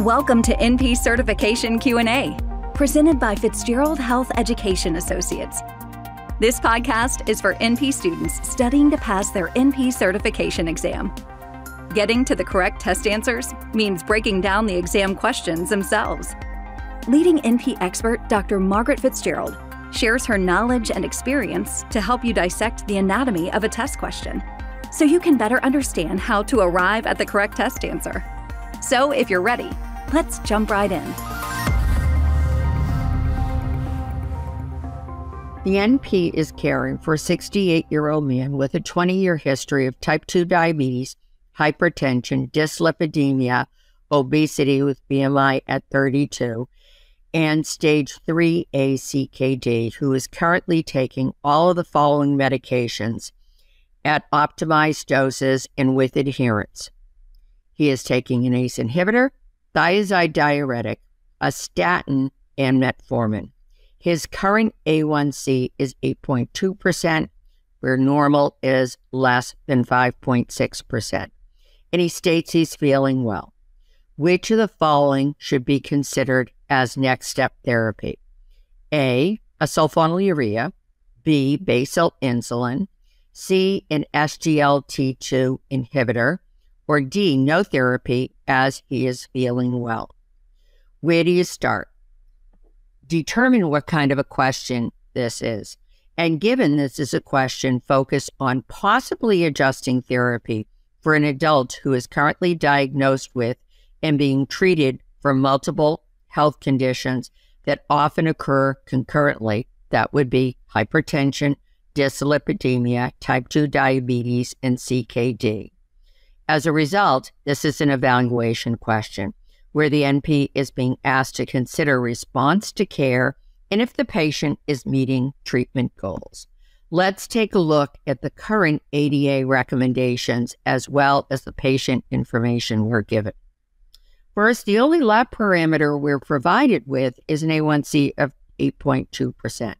Welcome to NP Certification Q&A, presented by Fitzgerald Health Education Associates. This podcast is for NP students studying to pass their NP certification exam. Getting to the correct test answers means breaking down the exam questions themselves. Leading NP expert Dr. Margaret Fitzgerald shares her knowledge and experience to help you dissect the anatomy of a test question so you can better understand how to arrive at the correct test answer. So, if you're ready, let's jump right in. The NP is caring for a 68 year old man with a 20 year history of type 2 diabetes, hypertension, dyslipidemia, obesity with BMI at 32, and stage 3A CKD, who is currently taking all of the following medications at optimized doses and with adherence. He is taking an ACE inhibitor, thiazide diuretic, a statin, and metformin. His current A1C is 8.2%, where normal is less than 5.6%. And he states he's feeling well. Which of the following should be considered as next step therapy? A, a sulfonylurea, B, basal insulin, C, an SGLT2 inhibitor, or D, no therapy as he is feeling well. Where do you start? Determine what kind of a question this is. And given this is a question focused on possibly adjusting therapy for an adult who is currently diagnosed with and being treated for multiple health conditions that often occur concurrently, that would be hypertension, dyslipidemia, type 2 diabetes, and CKD. As a result, this is an evaluation question where the NP is being asked to consider response to care and if the patient is meeting treatment goals. Let's take a look at the current ADA recommendations as well as the patient information we're given. First, the only lab parameter we're provided with is an A1C of 8.2%.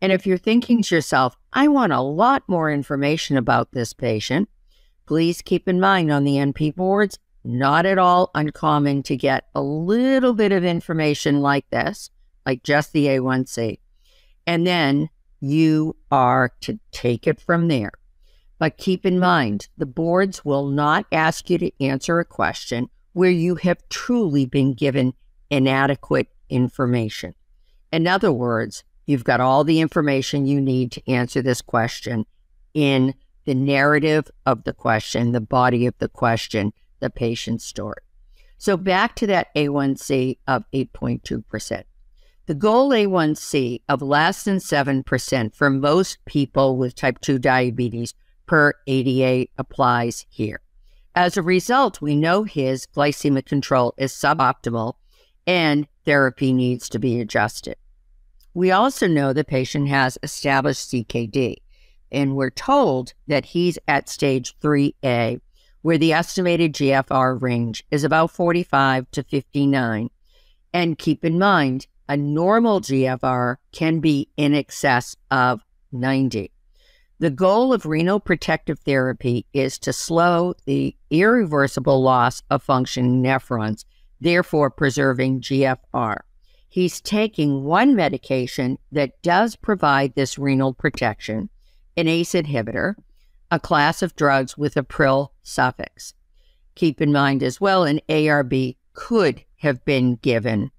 And if you're thinking to yourself, I want a lot more information about this patient, Please keep in mind on the NP boards, not at all uncommon to get a little bit of information like this, like just the A1C. And then you are to take it from there. But keep in mind, the boards will not ask you to answer a question where you have truly been given inadequate information. In other words, you've got all the information you need to answer this question in the narrative of the question, the body of the question, the patient's story. So back to that A1C of 8.2%. The goal A1C of less than 7% for most people with type 2 diabetes per ADA applies here. As a result, we know his glycemic control is suboptimal and therapy needs to be adjusted. We also know the patient has established CKD and we're told that he's at stage 3A, where the estimated GFR range is about 45 to 59. And keep in mind, a normal GFR can be in excess of 90. The goal of renal protective therapy is to slow the irreversible loss of function nephrons, therefore preserving GFR. He's taking one medication that does provide this renal protection, an ACE inhibitor, a class of drugs with a pril suffix. Keep in mind as well, an ARB could have been given.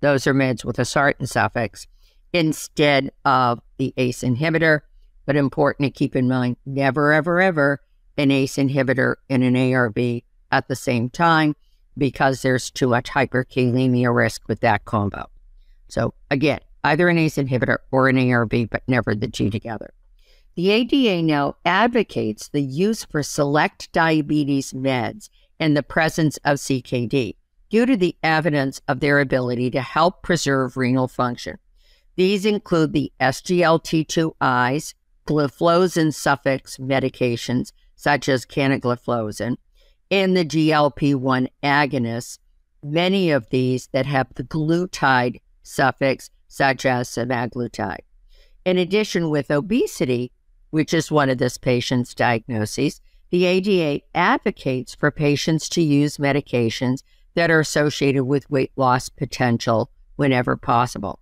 Those are meds with a sartan suffix instead of the ACE inhibitor. But important to keep in mind never, ever, ever an ACE inhibitor and an ARB at the same time because there's too much hyperkalemia risk with that combo. So, again, either an ACE inhibitor or an ARB, but never the two together. The ADA now advocates the use for select diabetes meds in the presence of CKD due to the evidence of their ability to help preserve renal function. These include the SGLT2Is, gliflozin suffix medications such as canagliflozin, and the GLP1 agonists, many of these that have the glutide suffix such as semaglutide. In addition, with obesity, which is one of this patient's diagnoses, the ADA advocates for patients to use medications that are associated with weight loss potential whenever possible.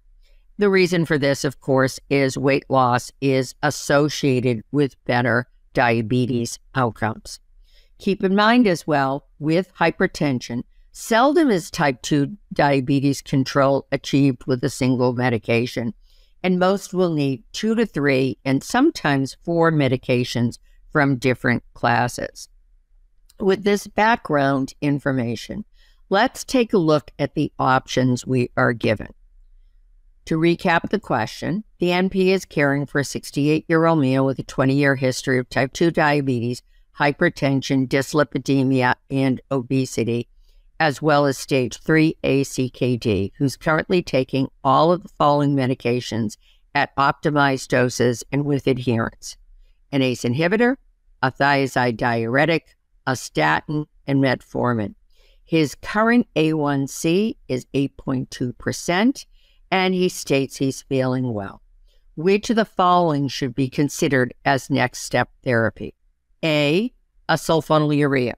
The reason for this, of course, is weight loss is associated with better diabetes outcomes. Keep in mind as well, with hypertension, seldom is type 2 diabetes control achieved with a single medication, and most will need two to three and sometimes four medications from different classes. With this background information, let's take a look at the options we are given. To recap the question, the NP is caring for a 68 year old male with a 20 year history of type 2 diabetes, hypertension, dyslipidemia, and obesity, as well as stage 3A CKD, who's currently taking all of the following medications at optimized doses and with adherence an ACE inhibitor, a thiazide diuretic, a statin, and metformin. His current A1C is 8.2%, and he states he's feeling well. Which of the following should be considered as next step therapy? A. A sulfonylurea.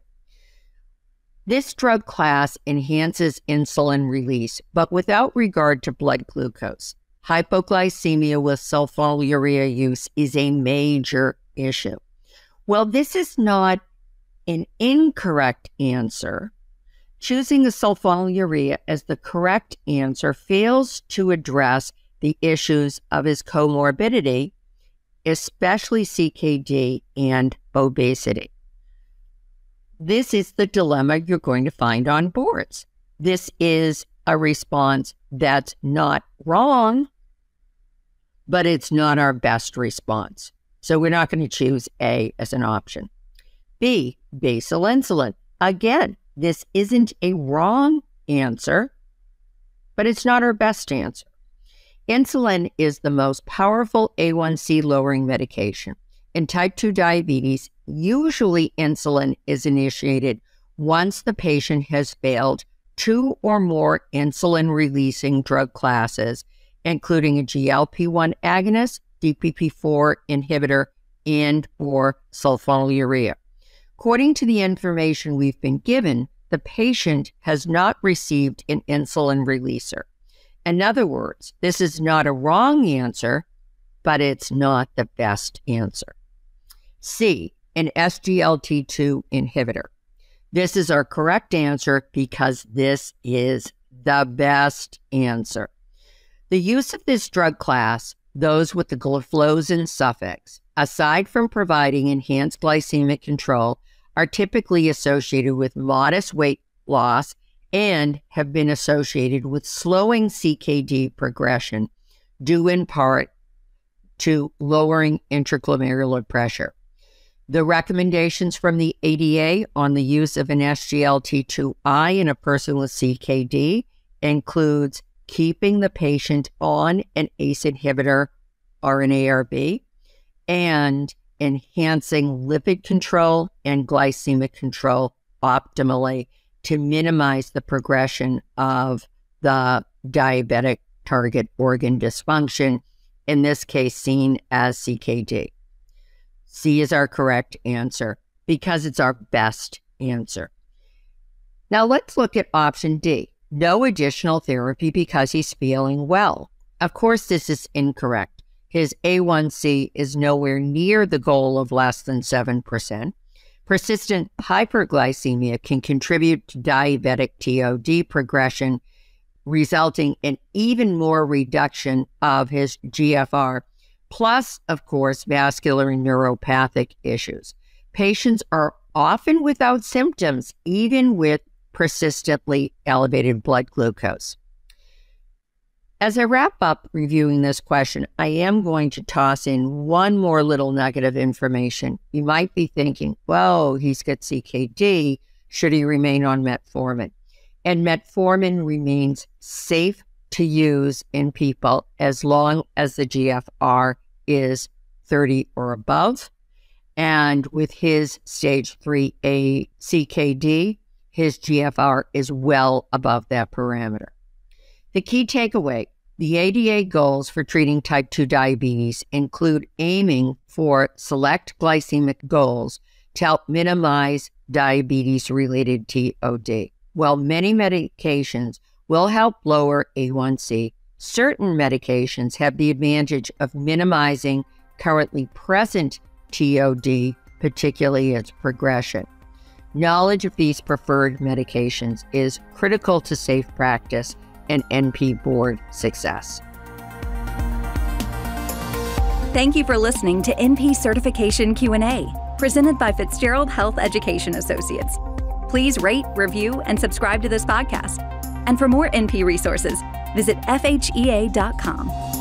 This drug class enhances insulin release, but without regard to blood glucose. Hypoglycemia with sulfonylurea use is a major issue. Well, this is not an incorrect answer. Choosing a sulfonylurea as the correct answer fails to address the issues of his comorbidity, especially CKD and obesity. This is the dilemma you're going to find on boards. This is a response that's not wrong, but it's not our best response. So we're not going to choose A as an option. B, basal insulin. Again, this isn't a wrong answer, but it's not our best answer. Insulin is the most powerful A1C lowering medication. In type 2 diabetes, usually insulin is initiated once the patient has failed two or more insulin releasing drug classes, including a GLP 1 agonist DPP4 inhibitor and or sulfonylurea. According to the information we've been given, the patient has not received an insulin releaser. In other words, this is not a wrong answer, but it's not the best answer. C, an SGLT2 inhibitor. This is our correct answer because this is the best answer. The use of this drug class those with the gliflozin suffix, aside from providing enhanced glycemic control, are typically associated with modest weight loss and have been associated with slowing CKD progression, due in part to lowering intraglomerular pressure. The recommendations from the ADA on the use of an SGLT2I in a person with CKD includes keeping the patient on an ACE inhibitor or an ARB and enhancing lipid control and glycemic control optimally to minimize the progression of the diabetic target organ dysfunction, in this case seen as CKD. C is our correct answer because it's our best answer. Now let's look at option D no additional therapy because he's feeling well. Of course, this is incorrect. His A1C is nowhere near the goal of less than 7%. Persistent hyperglycemia can contribute to diabetic TOD progression, resulting in even more reduction of his GFR, plus, of course, vascular and neuropathic issues. Patients are often without symptoms, even with persistently elevated blood glucose. As I wrap up reviewing this question, I am going to toss in one more little nugget of information. You might be thinking, well, he's got CKD. Should he remain on metformin? And metformin remains safe to use in people as long as the GFR is 30 or above. And with his stage 3A CKD, his GFR is well above that parameter. The key takeaway the ADA goals for treating type 2 diabetes include aiming for select glycemic goals to help minimize diabetes related TOD. While many medications will help lower A1C, certain medications have the advantage of minimizing currently present TOD, particularly its progression. Knowledge of these preferred medications is critical to safe practice and NP board success. Thank you for listening to NP Certification Q&A, presented by Fitzgerald Health Education Associates. Please rate, review, and subscribe to this podcast. And for more NP resources, visit FHEA.com.